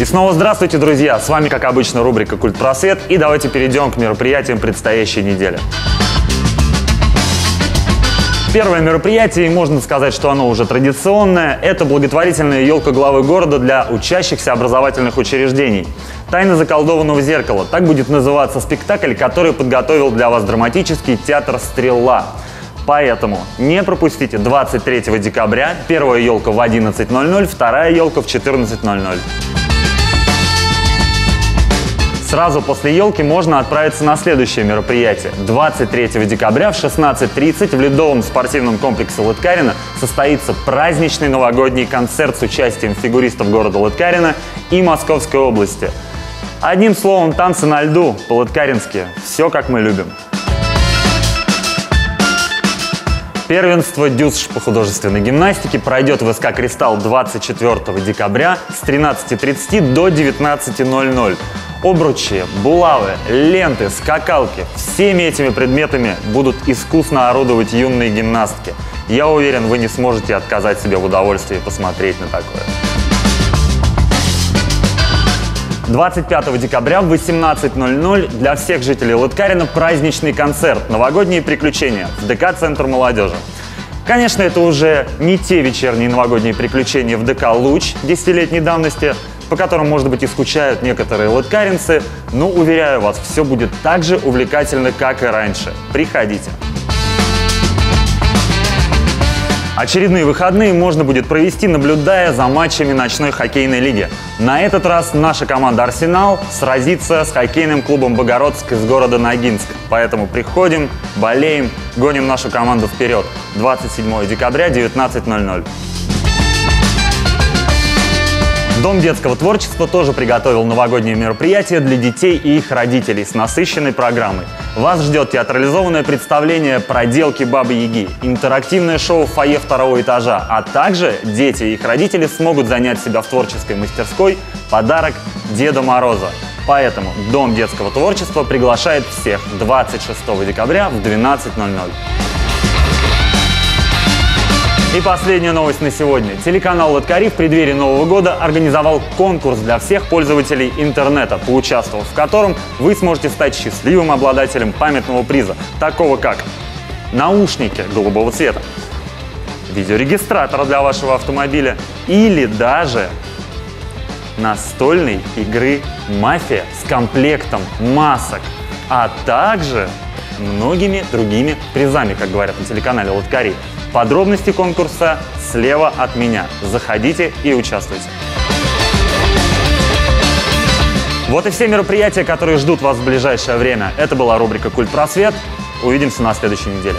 И снова здравствуйте, друзья! С вами, как обычно, рубрика «Культ просвет». И давайте перейдем к мероприятиям предстоящей недели. Первое мероприятие, и можно сказать, что оно уже традиционное, это благотворительная елка главы города для учащихся образовательных учреждений. «Тайна заколдованного зеркала» – так будет называться спектакль, который подготовил для вас драматический театр «Стрела». Поэтому не пропустите 23 декабря, первая елка в 11.00, вторая елка в 14.00. Сразу после елки можно отправиться на следующее мероприятие. 23 декабря в 16.30 в ледовом спортивном комплексе Лыткарина состоится праздничный новогодний концерт с участием фигуристов города Лыткарина и Московской области. Одним словом, танцы на льду по-лыткарински. Все как мы любим. Первенство ДЮСШ по художественной гимнастике пройдет в СК «Кристалл» 24 декабря с 13.30 до 19.00. Обручи, булавы, ленты, скакалки – всеми этими предметами будут искусно орудовать юные гимнастки. Я уверен, вы не сможете отказать себе в удовольствии посмотреть на такое. 25 декабря в 18.00 для всех жителей Лыткарина праздничный концерт «Новогодние приключения» в ДК «Центр молодежи». Конечно, это уже не те вечерние новогодние приключения в ДК «Луч» десятилетней давности, по которым, может быть, и скучают некоторые лоткаринцы, но, уверяю вас, все будет так же увлекательно, как и раньше. Приходите. Очередные выходные можно будет провести, наблюдая за матчами ночной хоккейной лиги. На этот раз наша команда «Арсенал» сразится с хоккейным клубом «Богородск» из города Ногинск. Поэтому приходим, болеем, гоним нашу команду вперед. 27 декабря, 19.00. Дом детского творчества тоже приготовил новогодние мероприятия для детей и их родителей с насыщенной программой. Вас ждет театрализованное представление «Проделки Бабы-Яги», интерактивное шоу в фойе второго этажа, а также дети и их родители смогут занять себя в творческой мастерской «Подарок Деда Мороза». Поэтому Дом детского творчества приглашает всех 26 декабря в 12.00. И последняя новость на сегодня. Телеканал Латкари в преддверии Нового года организовал конкурс для всех пользователей интернета, поучаствовав в котором вы сможете стать счастливым обладателем памятного приза, такого как наушники голубого цвета, видеорегистратор для вашего автомобиля или даже настольной игры «Мафия» с комплектом масок, а также многими другими призами, как говорят на телеканале Латкари. Подробности конкурса слева от меня. Заходите и участвуйте. Вот и все мероприятия, которые ждут вас в ближайшее время. Это была рубрика «Культ Просвет». Увидимся на следующей неделе.